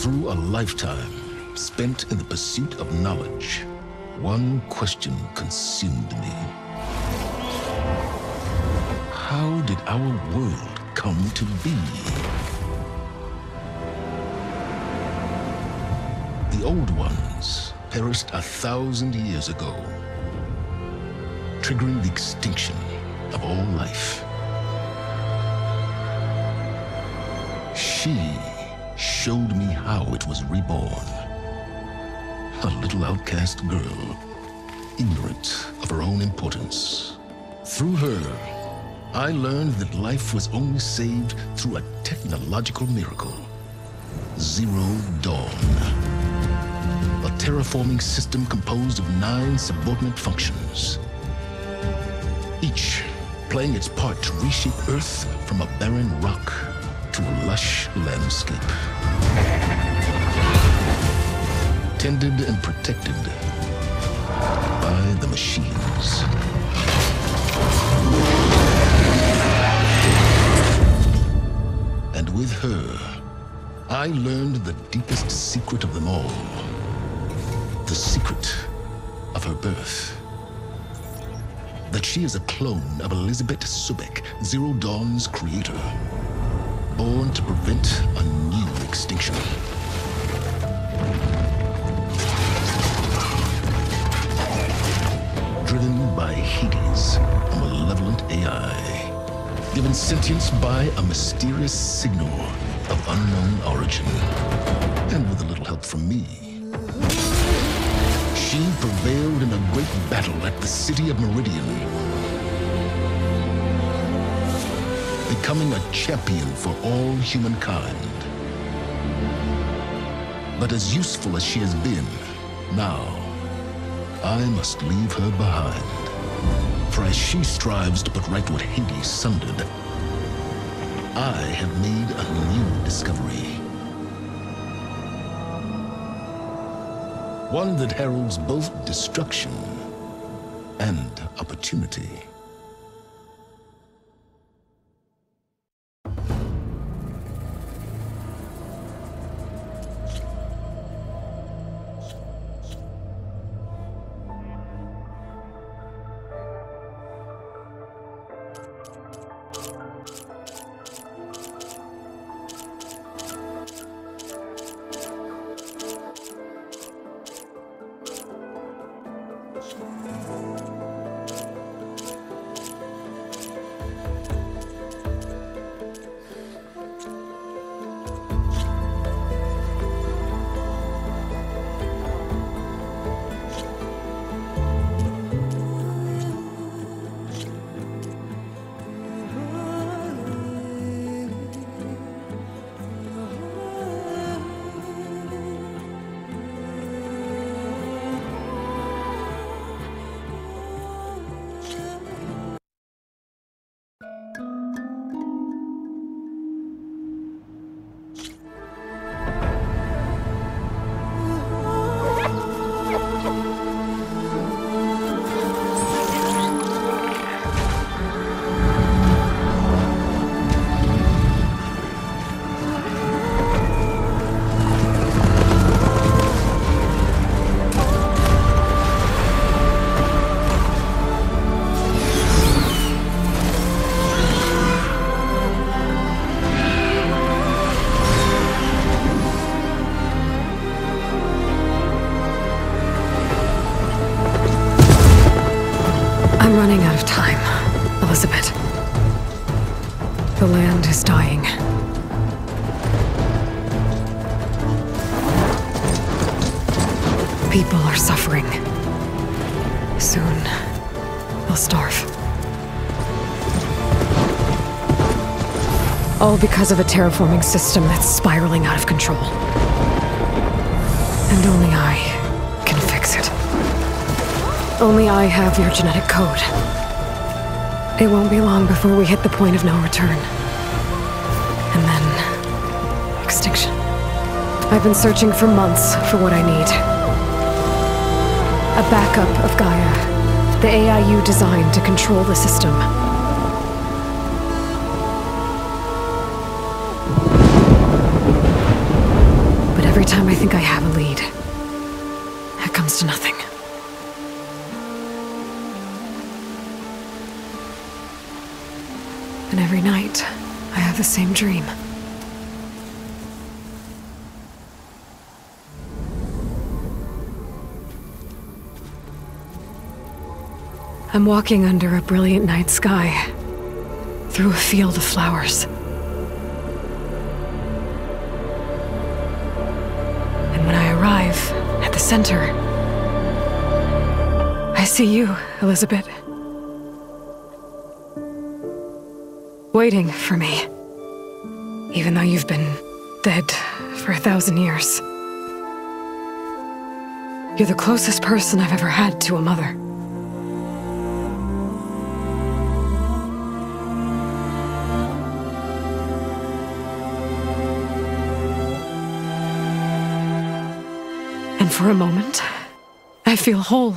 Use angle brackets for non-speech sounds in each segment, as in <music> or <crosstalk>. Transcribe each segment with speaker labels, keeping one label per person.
Speaker 1: Through a lifetime spent in the pursuit of knowledge, one question consumed me. How did our world come to be? The old ones perished a thousand years ago, triggering the extinction of all life. She showed me how it was reborn. A little outcast girl, ignorant of her own importance. Through her, I learned that life was only saved through a technological miracle. Zero Dawn. A terraforming system composed of nine subordinate functions. Each playing its part to reshape Earth from a barren rock to lush landscape. Tended and protected by the machines. And with her, I learned the deepest secret of them all. The secret of her birth. That she is a clone of Elizabeth Sobeck, Zero Dawn's creator. Born to prevent a new extinction. Driven by Hades, a malevolent AI. Given sentience by a mysterious signal of unknown origin. And with a little help from me. She prevailed in a great battle at the city of Meridian. Becoming a champion for all humankind. But as useful as she has been, now, I must leave her behind. For as she strives to put right what Hades sundered, I have made a new discovery. One that heralds both destruction and opportunity.
Speaker 2: much. Because of a terraforming system that's spiraling out of control. And only I can fix it. Only I have your genetic code. It won't be long before we hit the point of no return. And then... extinction. I've been searching for months for what I need. A backup of Gaia. The AIU designed to control the system. Think I have a lead. That comes to nothing. And every night, I have the same dream. I'm walking under a brilliant night sky, through a field of flowers. Center, I see you, Elizabeth. Waiting for me. Even though you've been dead for a thousand years. You're the closest person I've ever had to a mother. And for a moment, I feel whole.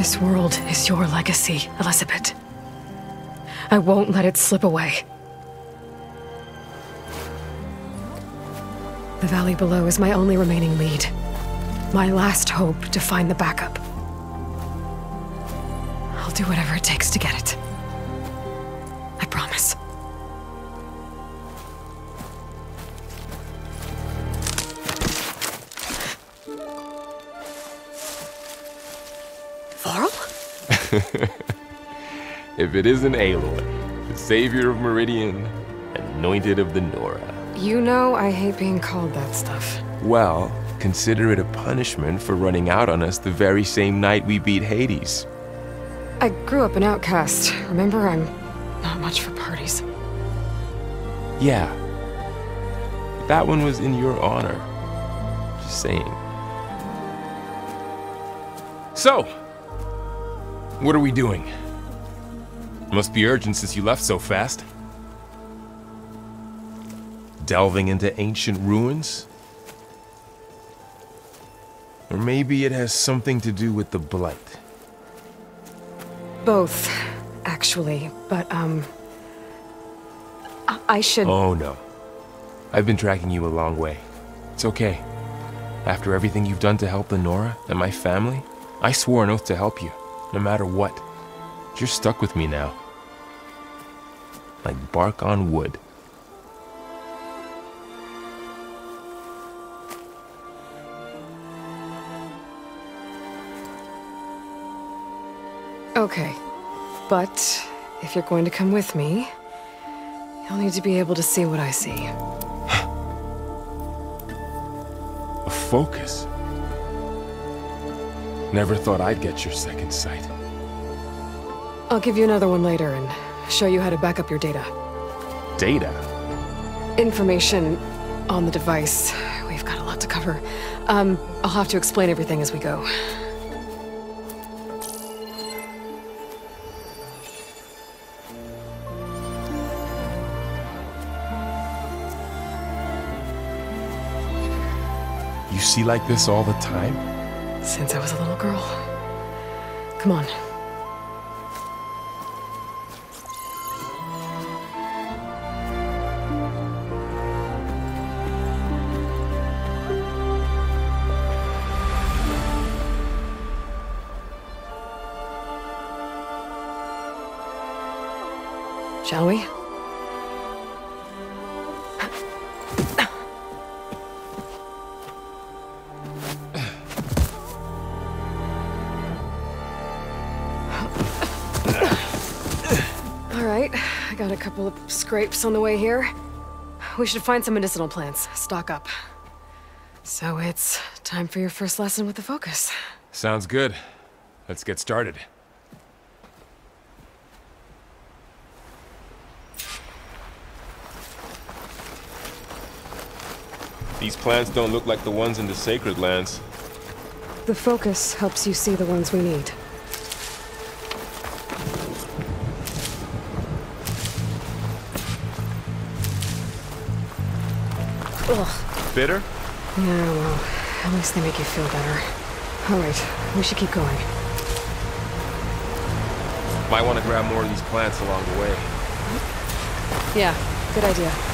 Speaker 2: This world is your legacy, Elizabeth. I won't let it slip away. The valley below is my only remaining lead. My last hope to find the backup. I'll do whatever it takes to get it. <laughs>
Speaker 3: If it isn't Aloy, the savior of Meridian, anointed of the Nora.
Speaker 2: You know I hate being called that stuff.
Speaker 3: Well, consider it a punishment for running out on us the very same night we beat Hades.
Speaker 2: I grew up an outcast. Remember, I'm not much for parties.
Speaker 3: Yeah. That one was in your honor. Just saying. So, what are we doing? Must be urgent since you left so fast. Delving into ancient ruins? Or maybe it has something to do with the Blight.
Speaker 2: Both, actually. But, um. I, I should.
Speaker 3: Oh no. I've been tracking you a long way. It's okay. After everything you've done to help the Nora and my family, I swore an oath to help you, no matter what. You're stuck with me now. Like bark on wood.
Speaker 2: Okay. But if you're going to come with me, you'll need to be able to see what I see.
Speaker 3: A focus. Never thought I'd get your second sight.
Speaker 2: I'll give you another one later and show you how to back up your data.
Speaker 3: Data?
Speaker 2: Information on the device. We've got a lot to cover. Um, I'll have to explain everything as we go.
Speaker 3: You see like this all the time?
Speaker 2: Since I was a little girl. Come on. Scrapes on the way here. We should find some medicinal plants, stock up. So it's time for your first lesson with the Focus.
Speaker 3: Sounds good. Let's get started. These plants don't look like the ones in the Sacred Lands.
Speaker 2: The Focus helps you see the ones we need.
Speaker 3: Bitter?
Speaker 2: Yeah, well, at least they make you feel better. Alright, we should keep going.
Speaker 3: Might want to grab more of these plants along the way.
Speaker 2: Yeah, good idea.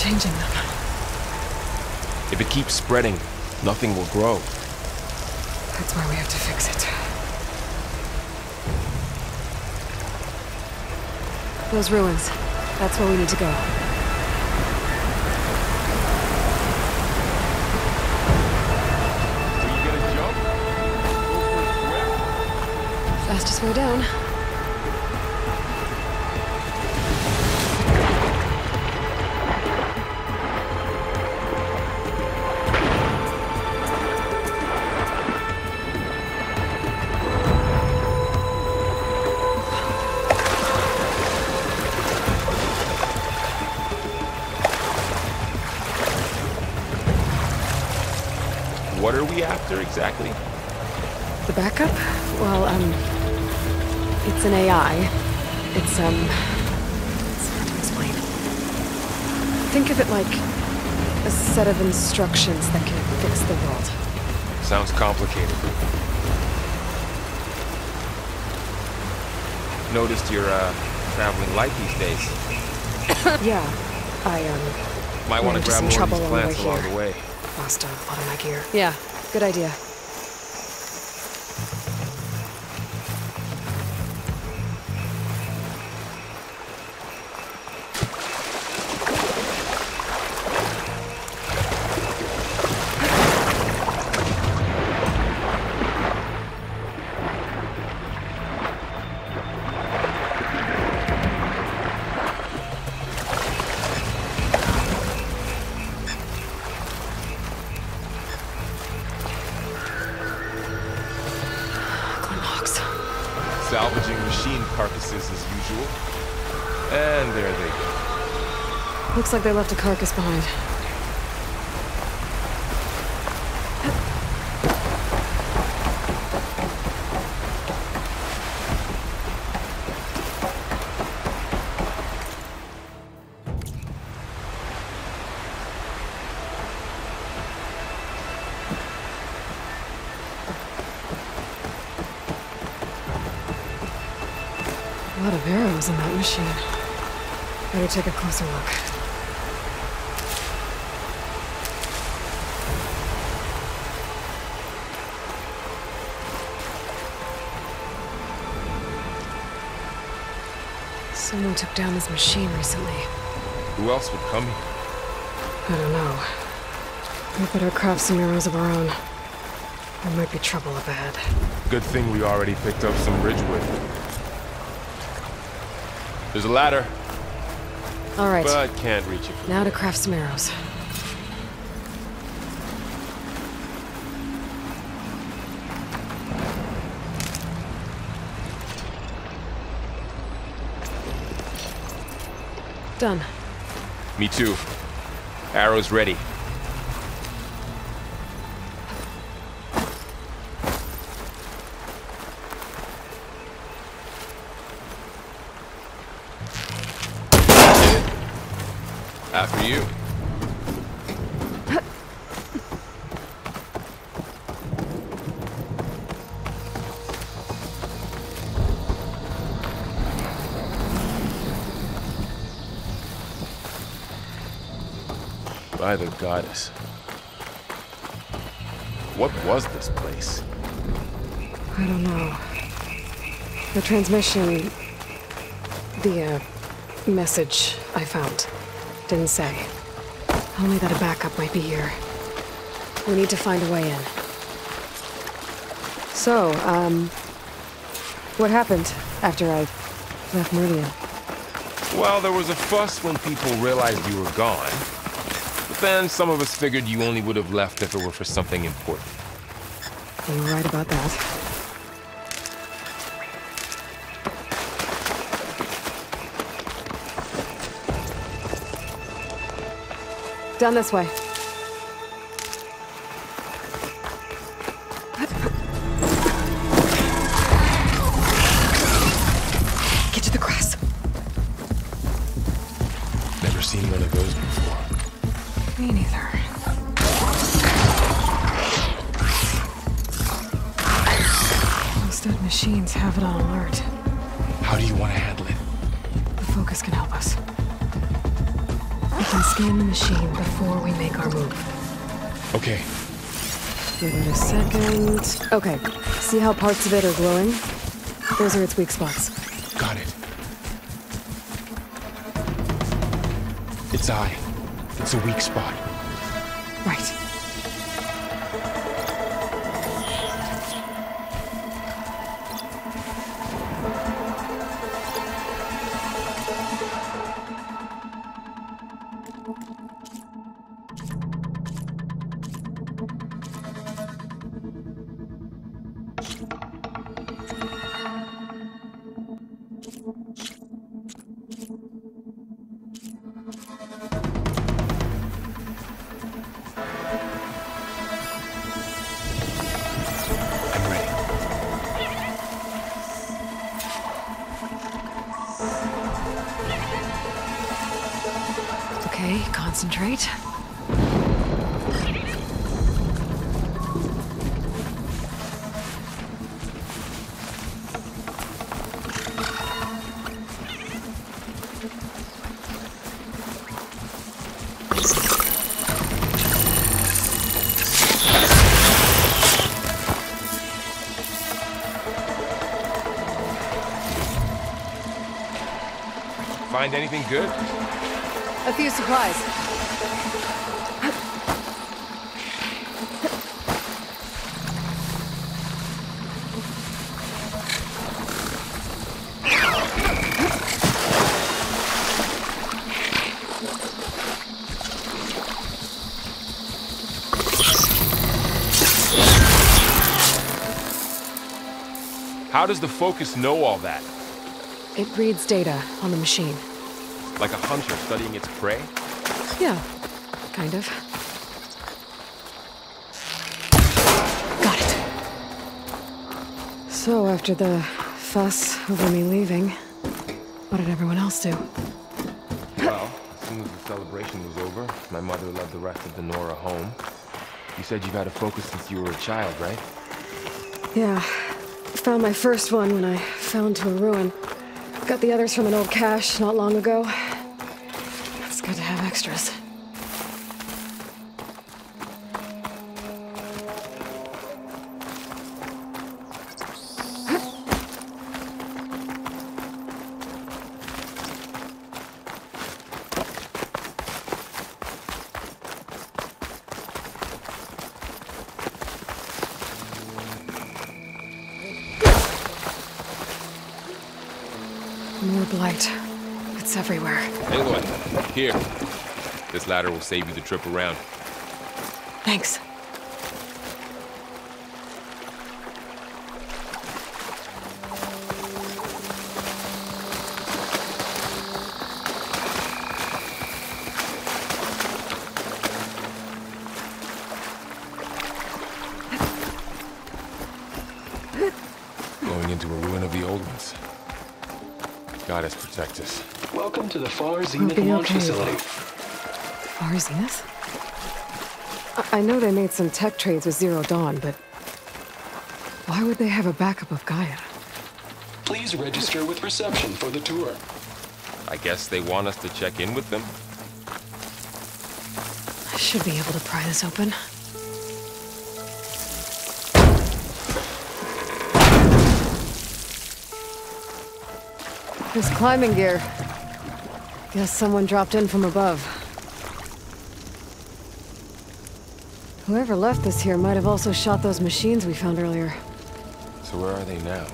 Speaker 2: Changing them.
Speaker 3: If it keeps spreading, nothing will grow.
Speaker 2: That's why we have to fix it. Those ruins. That's where we need to go.
Speaker 3: Are you gonna jump? Go for a swim?
Speaker 2: Fastest way down. Um... It's hard to explain. Think of it like a set of instructions that can fix the world.
Speaker 3: Sounds complicated. Noticed you're, uh, traveling light these days. <coughs>
Speaker 2: Yeah, I, um...
Speaker 3: Might want to grab
Speaker 2: some
Speaker 3: more of these
Speaker 2: on
Speaker 3: plants along
Speaker 2: here.
Speaker 3: the way.
Speaker 2: Lost a lot of my gear. Yeah, good idea. Looks like they left a carcass behind. A lot of arrows in that machine. Better take a closer look. Took down this machine recently.
Speaker 3: Who else would come here?
Speaker 2: I don't know. We better craft some arrows of our own. There might be trouble up ahead.
Speaker 3: Good thing we already picked up some ridgewood. There's a ladder,
Speaker 2: All right,
Speaker 3: but can't reach it.
Speaker 2: now to craft some arrows. Done.
Speaker 3: Me too. Arrows ready. The goddess. What was this place?
Speaker 2: I don't know. The transmission. The, uh, message I found didn't say. Only that a backup might be here. We need to find a way in. So, um. What happened after I left Meridian?
Speaker 3: Well, there was a fuss when people realized you were gone. Some of us figured you only would have left if it were for something important.
Speaker 2: You were right about that. Down this way.
Speaker 3: Okay,
Speaker 2: Give it a second. Okay, see how parts of it are glowing? Those are its weak spots.
Speaker 3: got it. Its eye. It's a weak spot.
Speaker 2: Right.
Speaker 3: Find anything good?
Speaker 2: A few supplies.
Speaker 3: How does the Focus know all that?
Speaker 2: It reads data on the machine.
Speaker 3: Like a hunter studying its prey?
Speaker 2: Yeah, kind of. Got it. So, after the fuss over me leaving, what did everyone else do?
Speaker 3: Well, as soon as the celebration was over, my mother led the rest of the Nora home. You said you've had a Focus since you were a child, right?
Speaker 2: Yeah, found my first one when I fell into a ruin. Got the others from an old cache not long ago. Extras.
Speaker 3: Here. This ladder will save you the trip around.
Speaker 2: Thanks.
Speaker 3: Goddess protect us.
Speaker 4: Welcome to the Far
Speaker 2: We'll
Speaker 4: Zenith
Speaker 2: be
Speaker 4: launch
Speaker 2: okay.
Speaker 4: facility.
Speaker 2: Far Zenith? I, I know they made some tech trades with Zero Dawn, but why would they have a backup of Gaia?
Speaker 4: Please register with reception for the tour.
Speaker 3: I guess they want us to check in with them.
Speaker 2: I should be able to pry this open. There's climbing gear. Guess someone dropped in from above. Whoever left this here might have also shot those machines we found earlier.
Speaker 3: So where are they now?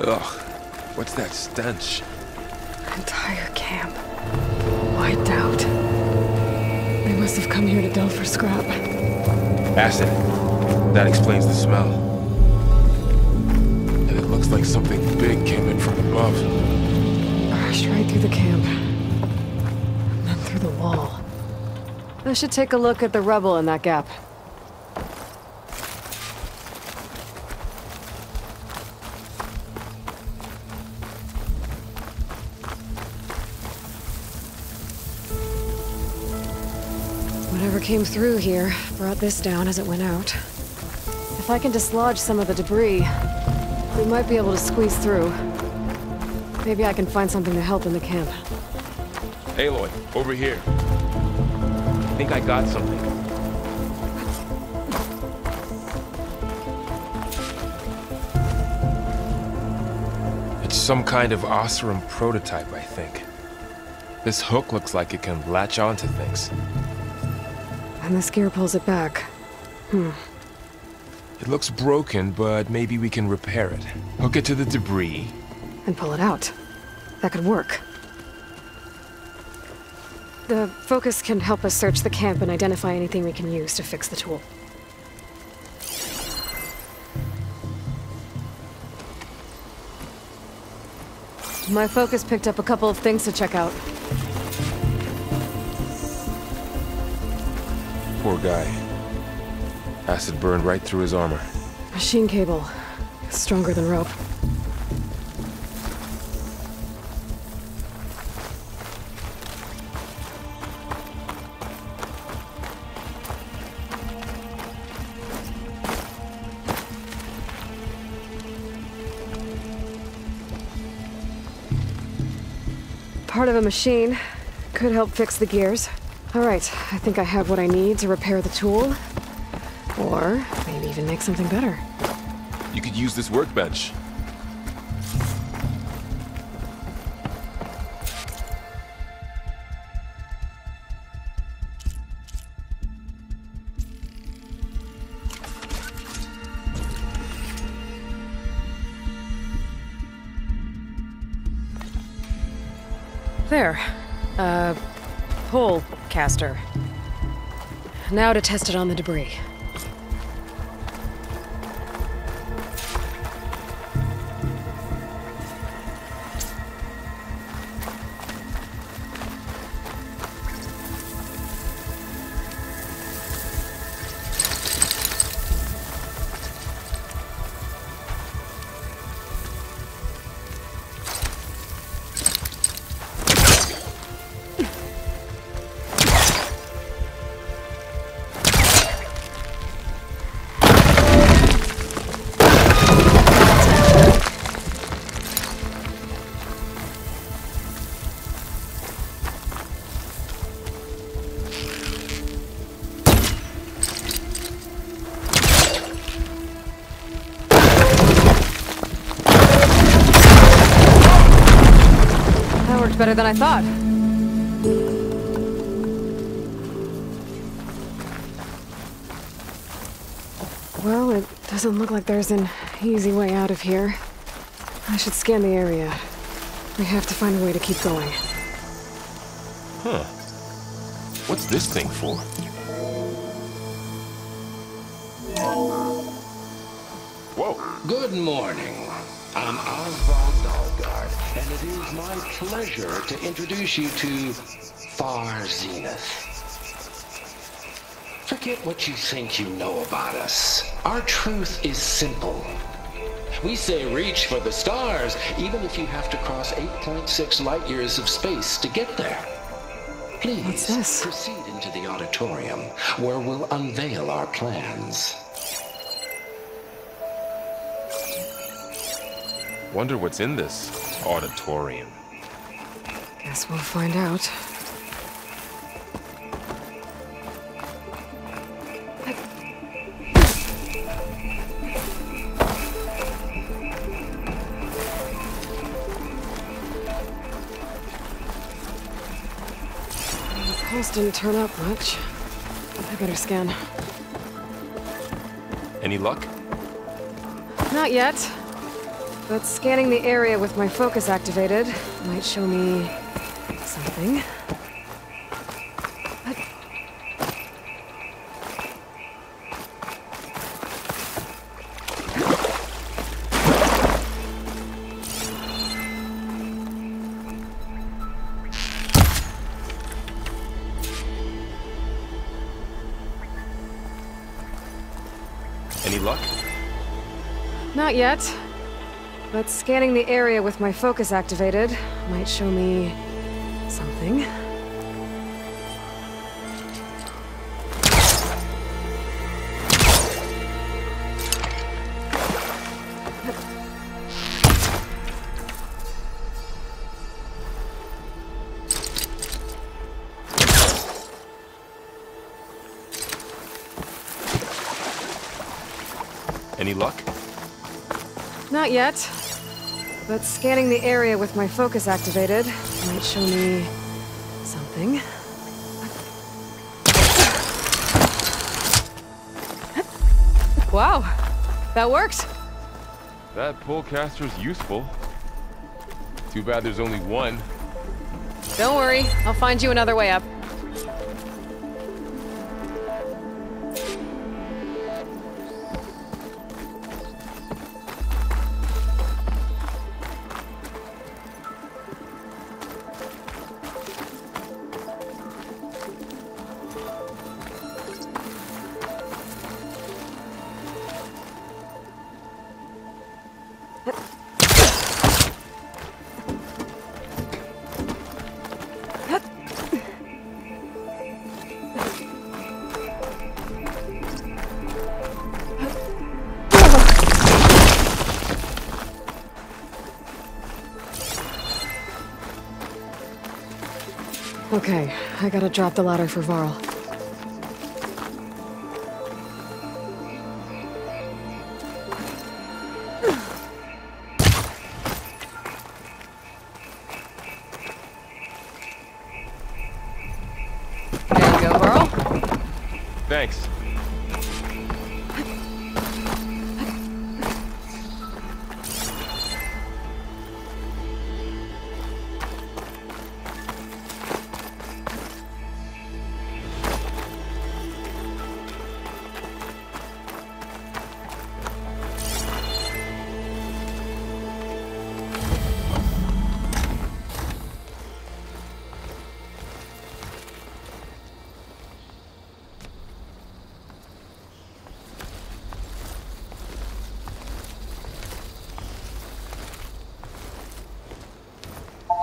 Speaker 3: Ugh, what's that stench?
Speaker 2: Entire camp. Wiped out. They must have come here to delve for scrap.
Speaker 3: Acid. That explains the smell. And it looks like something big came in from above.
Speaker 2: Rushed right through the camp. And then through the wall. I should take a look at the rubble in that gap. Whatever came through here brought this down as it went out. If I can dislodge some of the debris, we might be able to squeeze through. Maybe I can find something to help in the camp.
Speaker 3: Aloy, over here. I think I got something. It's some kind of Oseram prototype, I think. This hook looks like it can latch onto things.
Speaker 2: And this gear pulls it back. Hmm.
Speaker 3: It looks broken, but maybe we can repair it. Hook it to the debris.
Speaker 2: And pull it out. That could work. The focus can help us search the camp and identify anything we can use to fix the tool. My focus picked up a couple of things to check out.
Speaker 3: Poor guy. Acid burned right through his armor.
Speaker 2: Machine cable. Stronger than rope. Part of a machine. Could help fix the gears. Alright, I think I have what I need to repair the tool. Or maybe even make something better.
Speaker 3: You could use this workbench.
Speaker 2: There. Uh, pole caster. Now to test it on the debris. That worked better than I thought. Well, it doesn't look like there's an easy way out of here. I should scan the area. We have to find a way to keep going.
Speaker 3: Huh. What's this thing for? Whoa.
Speaker 4: Good morning. I'm Oswald Dalgard, and it is my pleasure to introduce you to Far Zenith. Forget what you think you know about us. Our truth is simple. We say reach for the stars, even if you have to cross 8.6 light years of space to get there. Please proceed into the auditorium, where we'll unveil our plans.
Speaker 3: Wonder what's in this auditorium.
Speaker 2: Guess we'll find out. The pulse didn't turn up much. I better scan.
Speaker 3: Any luck?
Speaker 2: Not yet. But scanning the area with my focus activated might show me something.
Speaker 3: Any luck?
Speaker 2: Not yet. But scanning the area with my focus activated might show me something.
Speaker 3: Any luck?
Speaker 2: Not yet. But scanning the area with my focus activated might show me something. Wow, that worked.
Speaker 3: That pullcaster's useful. Too bad there's only one.
Speaker 2: Don't worry, I'll find you another way up. Okay, I gotta drop the ladder for Varl.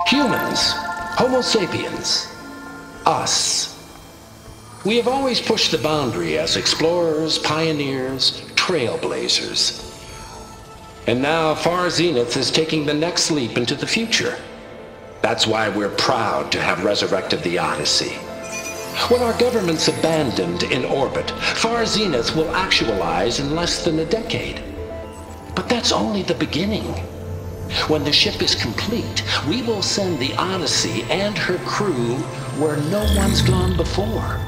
Speaker 4: Humans, Homo sapiens, us. We have always pushed the boundary as explorers, pioneers, trailblazers. And now Far Zenith is taking the next leap into the future. That's why we're proud to have resurrected the Odyssey. When our government's abandoned in orbit, Far Zenith will actualize in less than a decade. But that's only the beginning. When the ship is complete, we will send the Odyssey and her crew where no one's gone before.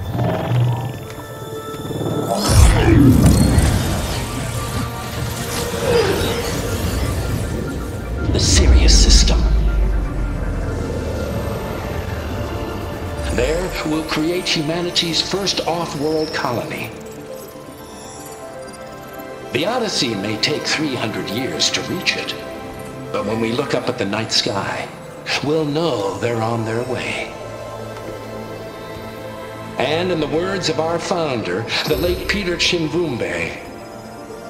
Speaker 4: The Sirius system. There, we'll create humanity's first off-world colony. The Odyssey may take 300 years to reach it. But when we look up at the night sky, we'll know they're on their way. And in the words of our founder, the late Peter Chimbumbe,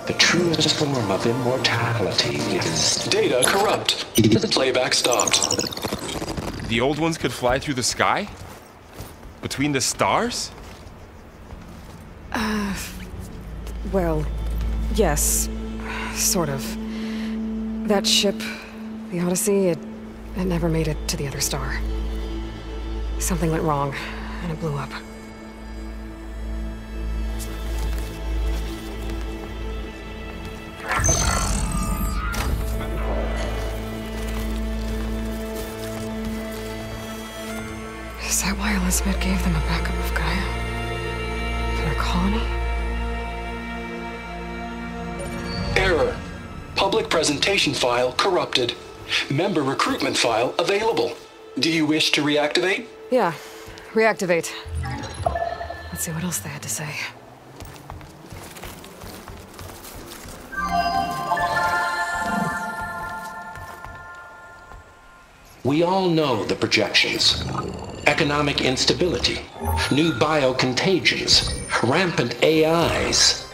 Speaker 4: the truest form of immortality is
Speaker 5: Data corrupt. The playback stopped.
Speaker 3: The old ones could fly through the sky? Between the stars?
Speaker 2: Uh, well, yes, sort of. That ship The Odyssey, it, it never made it to the other star. Something went wrong, and it blew up. Is that why Elizabeth gave them a backup of Gaia? For their colony?
Speaker 5: Public presentation file corrupted. Member recruitment file available. Do you wish to reactivate?
Speaker 2: Yeah, reactivate. Let's see what else they had to say.
Speaker 4: We all know the projections. Economic instability, new biocontagions, rampant AIs.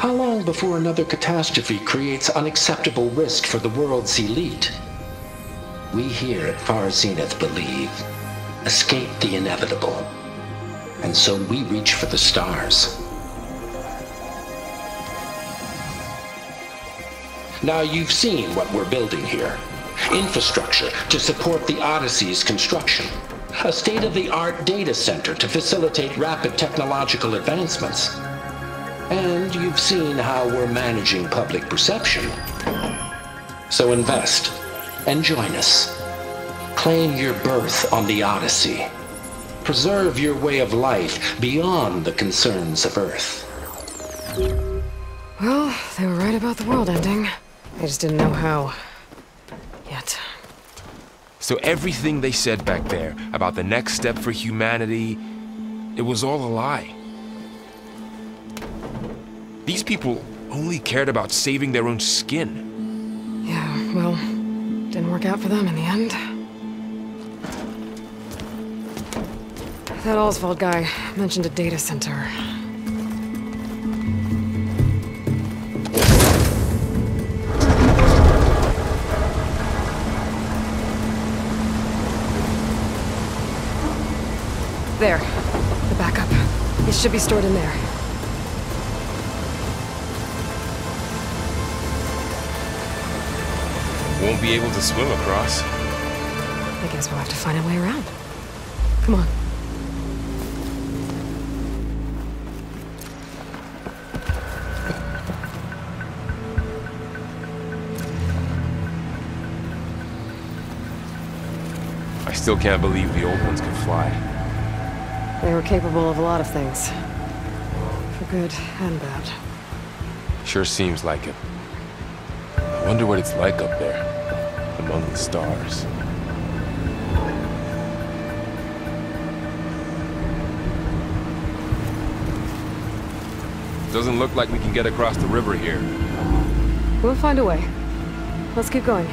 Speaker 4: How long before another catastrophe creates unacceptable risk for the world's elite? We here at Far Zenith believe escape the inevitable. And so we reach for the stars. Now you've seen what we're building here. Infrastructure to support the Odyssey's construction. A state-of-the-art data center to facilitate rapid technological advancements. And you've seen how we're managing public perception. So invest and join us. Claim your berth on the Odyssey. Preserve your way of life beyond the concerns of Earth.
Speaker 2: Well, they were right about the world ending. They just didn't know how. Yet.
Speaker 3: So everything they said back there about the next step for humanity, it was all a lie. These people only cared about saving their own skin.
Speaker 2: Yeah, well, didn't work out for them in the end. That Oswald guy mentioned a data center. There. The backup. It should be stored in there.
Speaker 3: Won't be able to swim across.
Speaker 2: I guess we'll have to find a way around. Come on.
Speaker 3: I still can't believe the old ones could fly.
Speaker 2: They were capable of a lot of things. For good and bad.
Speaker 3: Sure seems like it. I wonder what it's like up there, among the stars. Doesn't look like we can get across the river here.
Speaker 2: We'll find a way. Let's keep going.